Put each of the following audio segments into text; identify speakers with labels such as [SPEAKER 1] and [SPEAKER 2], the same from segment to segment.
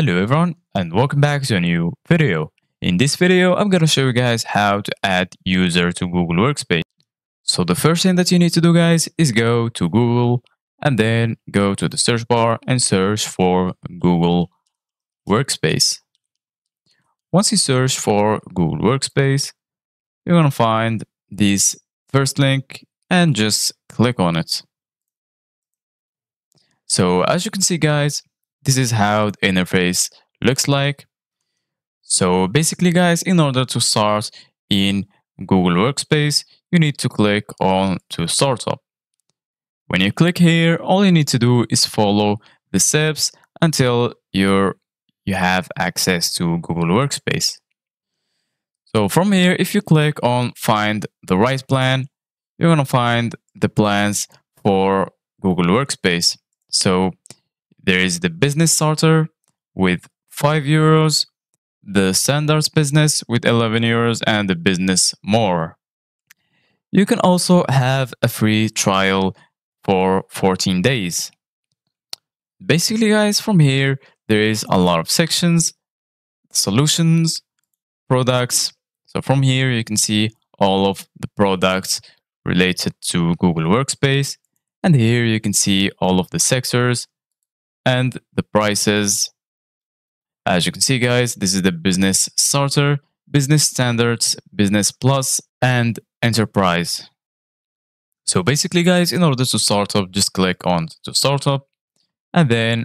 [SPEAKER 1] Hello everyone and welcome back to a new video. In this video, I'm gonna show you guys how to add user to Google Workspace. So the first thing that you need to do guys is go to Google and then go to the search bar and search for Google Workspace. Once you search for Google Workspace, you're gonna find this first link and just click on it. So as you can see guys, this is how the interface looks like. So basically guys, in order to start in Google Workspace, you need to click on to Startup. When you click here, all you need to do is follow the steps until you're, you have access to Google Workspace. So from here, if you click on find the right plan, you're gonna find the plans for Google Workspace. So there is the business starter with 5 euros, the standards business with 11 euros, and the business more. You can also have a free trial for 14 days. Basically, guys, from here, there is a lot of sections, solutions, products. So from here, you can see all of the products related to Google Workspace. And here you can see all of the sectors and the prices. As you can see, guys, this is the business starter, business standards, business plus, and enterprise. So basically, guys, in order to start up, just click on to start up and then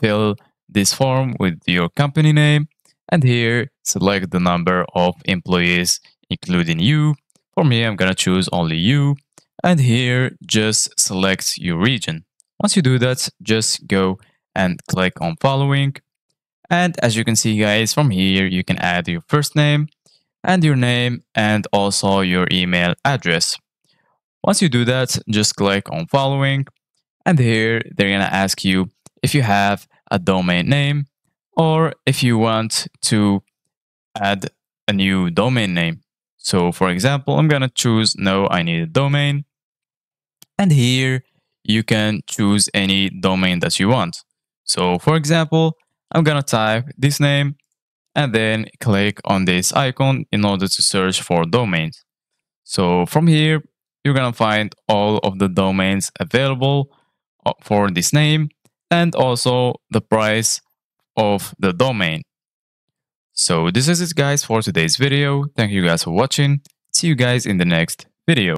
[SPEAKER 1] fill this form with your company name. And here, select the number of employees, including you. For me, I'm going to choose only you. And here, just select your region. Once you do that, just go and click on following. And as you can see guys, from here you can add your first name and your name and also your email address. Once you do that, just click on following. And here they're going to ask you if you have a domain name or if you want to add a new domain name. So for example, I'm going to choose no, I need a domain. And here you can choose any domain that you want. So for example, I'm gonna type this name and then click on this icon in order to search for domains. So from here, you're gonna find all of the domains available uh, for this name and also the price of the domain. So this is it guys for today's video. Thank you guys for watching. See you guys in the next video.